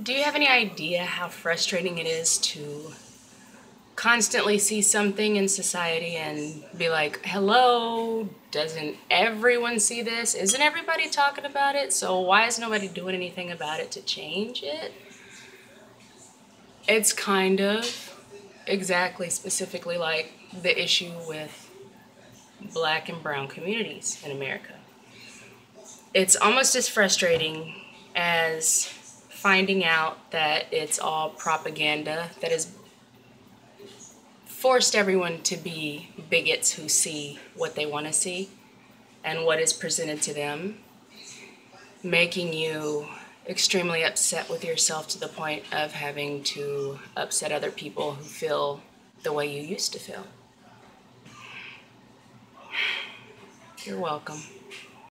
Do you have any idea how frustrating it is to constantly see something in society and be like, hello, doesn't everyone see this? Isn't everybody talking about it? So why is nobody doing anything about it to change it? It's kind of exactly specifically like the issue with black and brown communities in America. It's almost as frustrating as finding out that it's all propaganda that has forced everyone to be bigots who see what they want to see and what is presented to them, making you extremely upset with yourself to the point of having to upset other people who feel the way you used to feel. You're welcome.